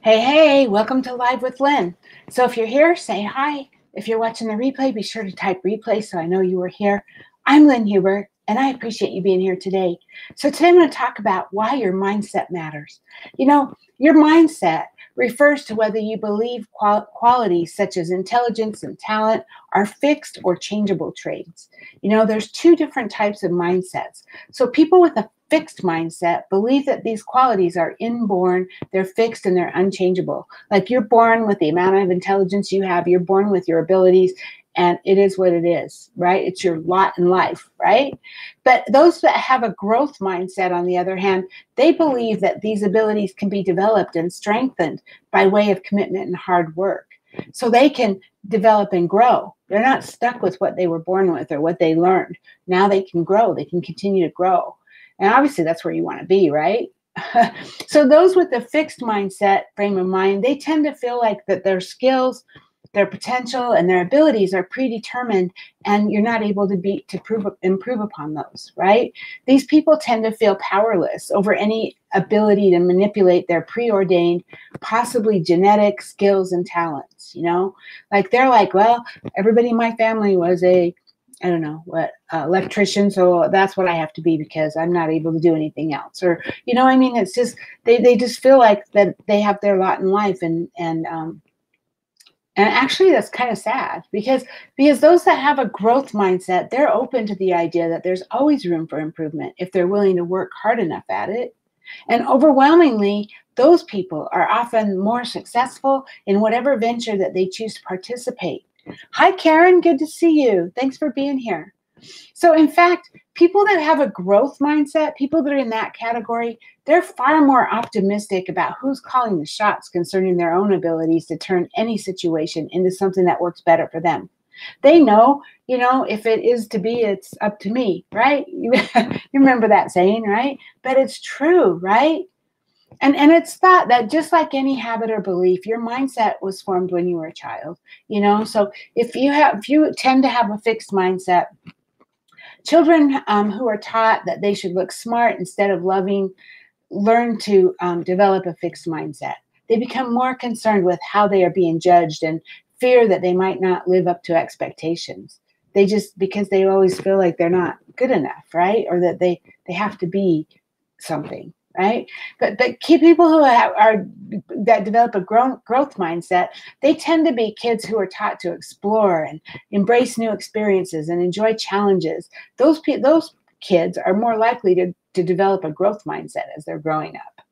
Hey, hey, welcome to Live with Lynn. So if you're here, say hi. If you're watching the replay, be sure to type replay so I know you were here. I'm Lynn Huber, and I appreciate you being here today. So today I'm going to talk about why your mindset matters. You know, your mindset refers to whether you believe qual- qualities such as intelligence and talent are fixed or changeable traits. You know, there's two different types of mindsets. So people with a fixed mindset believe that these qualities are inborn, they're fixed, and they're unchangeable. Like you're born with the amount of intelligence you have, you're born with your abilities, and it is what it is, right? It's your lot in life, right? But those that have a growth mindset, on the other hand, they believe that these abilities can be developed and strengthened by way of commitment and hard work. So they can develop and grow. They're not stuck with what they were born with or what they learned. Now they can grow, they can continue to grow. And obviously, that's where you want to be, right? so those with a fixed mindset frame of mind, they tend to feel like that their skills, their potential, and their abilities are predetermined, and you're not able to be to prove improve upon those, right? These people tend to feel powerless over any ability to manipulate their preordained, possibly genetic skills and talents. You know, like they're like, well, everybody in my family was a I don't know what uh, electrician, so that's what I have to be because I'm not able to do anything else. Or you know, I mean, it's just they they just feel like that they have their lot in life, and and um, and actually that's kind of sad because because those that have a growth mindset, they're open to the idea that there's always room for improvement if they're willing to work hard enough at it. And overwhelmingly, those people are often more successful in whatever venture that they choose to participate Hi, Karen. Good to see you. Thanks for being here. So, in fact, people that have a growth mindset, people that are in that category, they're far more optimistic about who's calling the shots concerning their own abilities to turn any situation into something that works better for them. They know, you know, if it is to be, it's up to me, right? you remember that saying, right? But it's true, right? And and it's thought that just like any habit or belief your mindset was formed when you were a child you know? So if you have if you tend to have a fixed mindset children um, who are taught that they should look smart instead of loving learn to um, develop a fixed mindset. They become more concerned with how they are being judged and fear that they might not live up to expectations. They just because they always feel like they're not good enough right? Or that they they have to be something right? But but key people who have, are that develop a growth growth mindset, they tend to be kids who are taught to explore and embrace new experiences and enjoy challenges. Those those kids are more likely to to develop a growth mindset as they're growing up.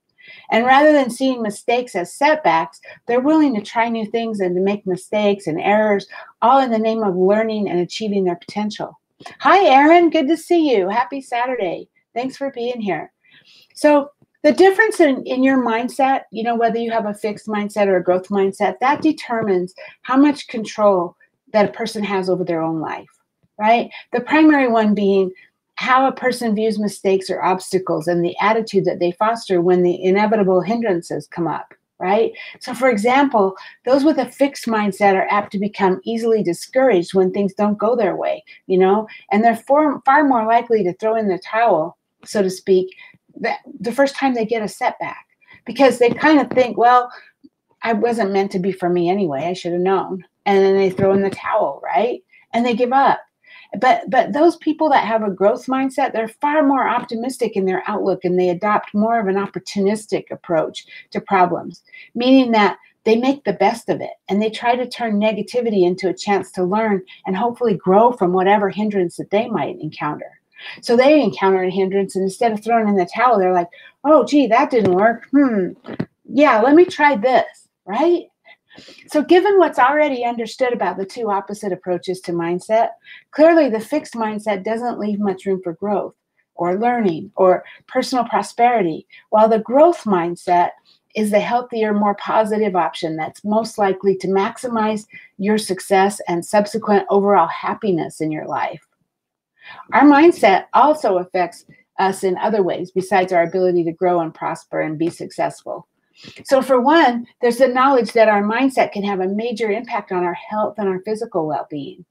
And rather than seeing mistakes as setbacks, they're willing to try new things and to make mistakes and errors, all in the name of learning and achieving their potential. Hi, Aaron. Good to see you. Happy Saturday. Thanks for being here. So, the difference in, in your mindset, you know, whether you have a fixed mindset or a growth mindset, that determines how much control that a person has over their own life, right? The primary one being how a person views mistakes or obstacles and the attitude that they foster when the inevitable hindrances come up, right? So, for example, those with a fixed mindset are apt to become easily discouraged when things don't go their way, you know, and they're far, far more likely to throw in the towel, so to speak, the, the first time they get a setback because they kind of think, well, I wasn't meant to be for me anyway. I should have known. And then they throw in the towel, right? And they give up. But but those people that have a growth mindset, they're far more optimistic in their outlook and they adopt more of an opportunistic approach to problems, meaning that they make the best of it and they try to turn negativity into a chance to learn and hopefully grow from whatever hindrance that they might encounter. So they encounter a hindrance, and instead of throwing in the towel, they're like, oh, gee, that didn't work. Hmm. Yeah, let me try this, right? So, given what's already understood about the two opposite approaches to mindset, clearly the fixed mindset doesn't leave much room for growth or learning or personal prosperity, while the growth mindset is the healthier, more positive option that's most likely to maximize your success and subsequent overall happiness in your life. Our mindset also affects us in other ways besides our ability to grow and prosper and be successful. So, for one, there's the knowledge that our mindset can have a major impact on our health and our physical well being.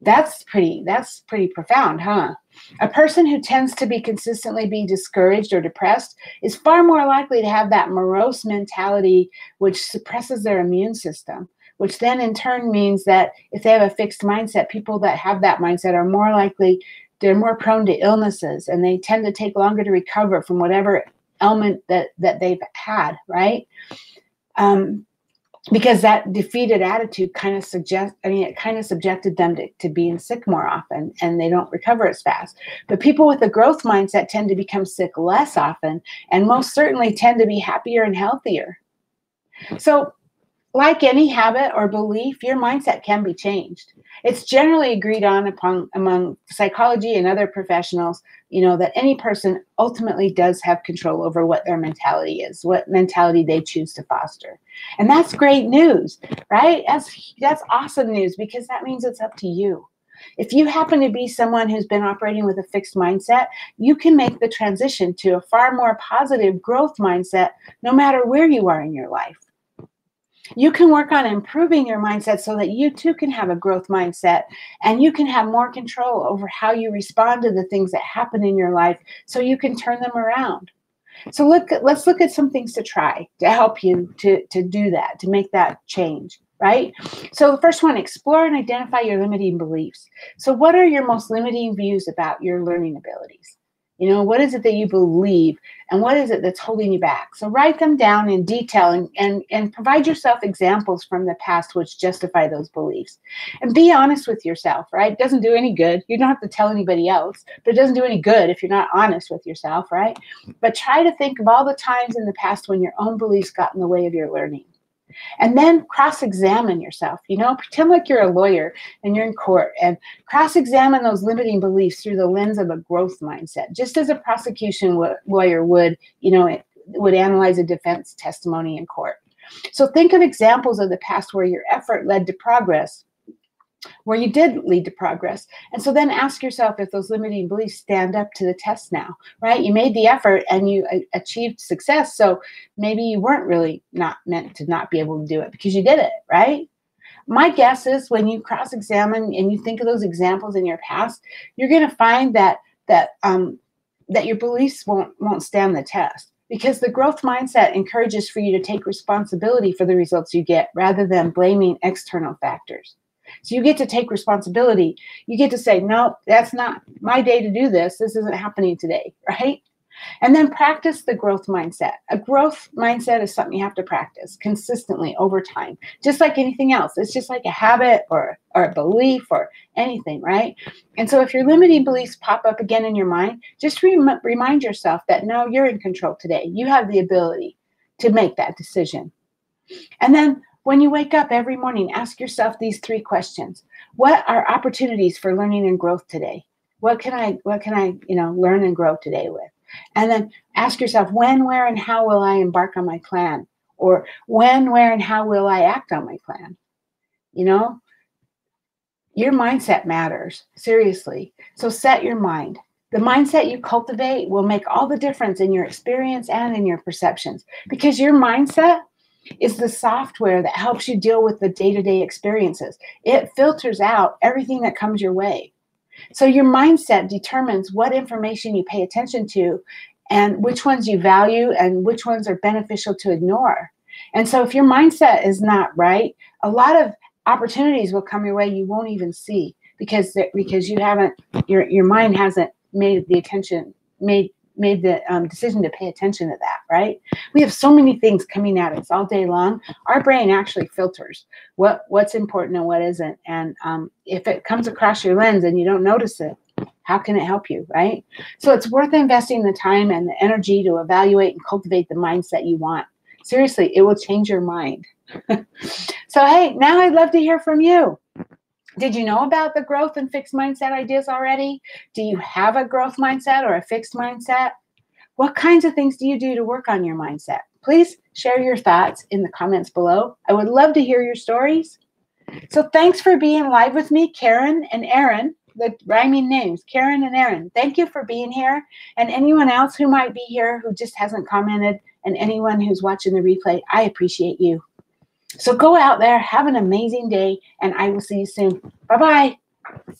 That's pretty, that's pretty profound, huh? A person who tends to be consistently be discouraged or depressed is far more likely to have that morose mentality, which suppresses their immune system, which then in turn means that if they have a fixed mindset, people that have that mindset are more likely, they're more prone to illnesses and they tend to take longer to recover from whatever ailment that, that they've had, right? Um, because that defeated attitude kind of suggest i mean it kind of subjected them to, to being sick more often and they don't recover as fast but people with a growth mindset tend to become sick less often and most certainly tend to be happier and healthier so like any habit or belief, your mindset can be changed. It's generally agreed on upon among psychology and other professionals, you know, that any person ultimately does have control over what their mentality is, what mentality they choose to foster. And that's great news, right? That's that's awesome news because that means it's up to you. If you happen to be someone who's been operating with a fixed mindset, you can make the transition to a far more positive growth mindset no matter where you are in your life. You can work on improving your mindset so that you too can have a growth mindset and you can have more control over how you respond to the things that happen in your life so you can turn them around. So look let's look at some things to try to help you to, to do that, to make that change right? So the first one, explore and identify your limiting beliefs. So what are your most limiting views about your learning abilities? You know, what is it that you believe and what is it that's holding you back? So write them down in detail and, and, and provide yourself examples from the past which justify those beliefs. And be honest with yourself, right? It doesn't do any good. You don't have to tell anybody else, but it doesn't do any good if you're not honest with yourself, right? But try to think of all the times in the past when your own beliefs got in the way of your learning. And then cross examine yourself. You know, pretend like you're a lawyer and you're in court and cross examine those limiting beliefs through the lens of a growth mindset, just as a prosecution lawyer would, you know, would analyze a defense testimony in court. So think of examples of the past where your effort led to progress where you did lead to progress. And so then ask yourself if those limiting beliefs stand up to the test now, right? You made the effort and you achieved success. So maybe you weren't really not meant to not be able to do it because you did it, right? My guess is when you cross examine and you think of those examples in your past, you're going to find that that um, that your beliefs won't won't stand the test because the growth mindset encourages for you to take responsibility for the results you get rather than blaming external factors. So you get to take responsibility. You get to say, no, that's not my day to do this. This isn't happening today, right? And then practice the growth mindset. A growth mindset is something you have to practice consistently over time, just like anything else. It's just like a habit or, or a belief or anything, right? And so if your limiting beliefs pop up again in your mind, just rem- remind yourself that no, you're in control today. You have the ability to make that decision. And then when you wake up every morning, ask yourself these three questions. What are opportunities for learning and growth today? What can I what can I, you know, learn and grow today with? And then ask yourself when, where, and how will I embark on my plan? Or when, where, and how will I act on my plan? You know, your mindset matters, seriously. So set your mind. The mindset you cultivate will make all the difference in your experience and in your perceptions because your mindset is the software that helps you deal with the day to day experiences. It filters out everything that comes your way. So your mindset determines what information you pay attention to and which ones you value and which ones are beneficial to ignore. And so if your mindset is not right, a lot of opportunities will come your way you won't even see because because you haven't your your mind hasn't made the attention made made the um, decision to pay attention to that, right? We have so many things coming at us all day long. Our brain actually filters what what's important and what isn't. And um, if it comes across your lens and you don't notice it, how can it help you, right? So it's worth investing the time and the energy to evaluate and cultivate the mindset you want. Seriously, it will change your mind. so hey, now I'd love to hear from you. Did you know about the growth and fixed mindset ideas already? Do you have a growth mindset or a fixed mindset? What kinds of things do you do to work on your mindset? Please share your thoughts in the comments below. I would love to hear your stories. So thanks for being live with me, Karen and Aaron, the rhyming names, Karen and Aaron. Thank you for being here. And anyone else who might be here who just hasn't commented, and anyone who's watching the replay, I appreciate you. So go out there, have an amazing day, and I will see you soon. Bye bye.